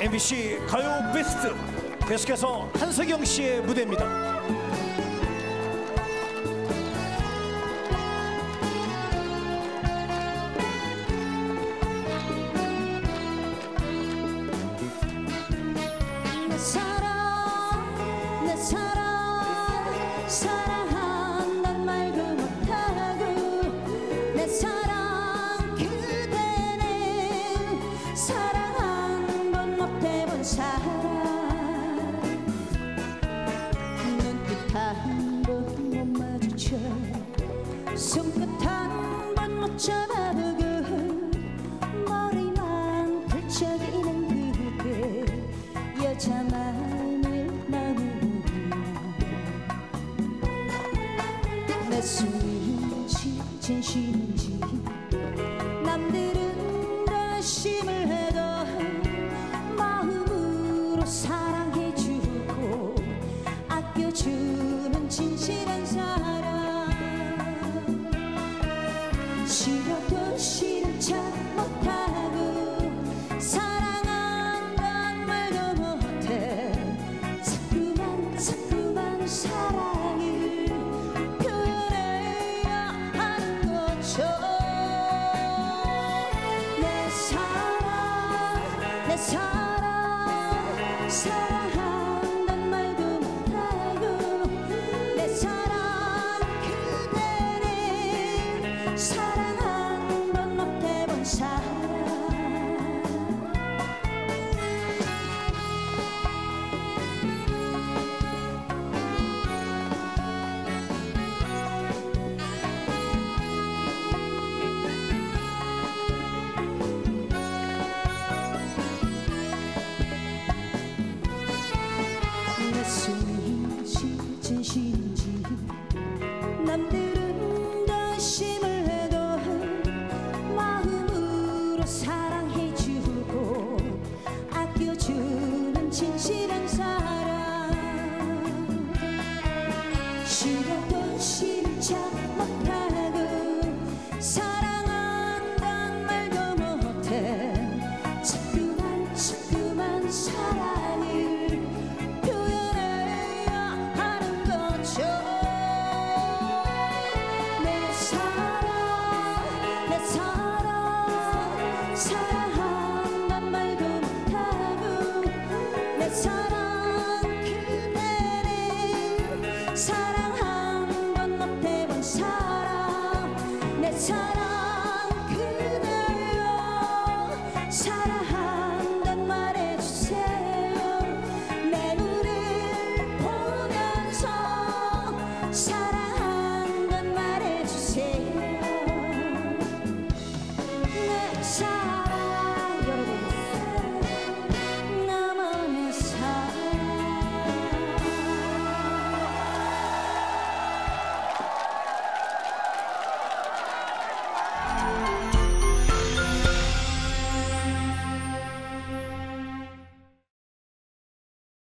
MBC 가요 베스트 계속해서 한석영 씨의 무대입니다. 여자 마음을 나누구나 내 숨인지 진심인지 남들은 다 심을 해도 마음으로 사 사랑 사랑한단 말도 못하고 내 사랑 그대는 사랑 남들은 다 심을 해도 마음으로 사랑해주고 아껴주는 진실한 사랑 사랑 한 번, 넉대번 사랑 내 사랑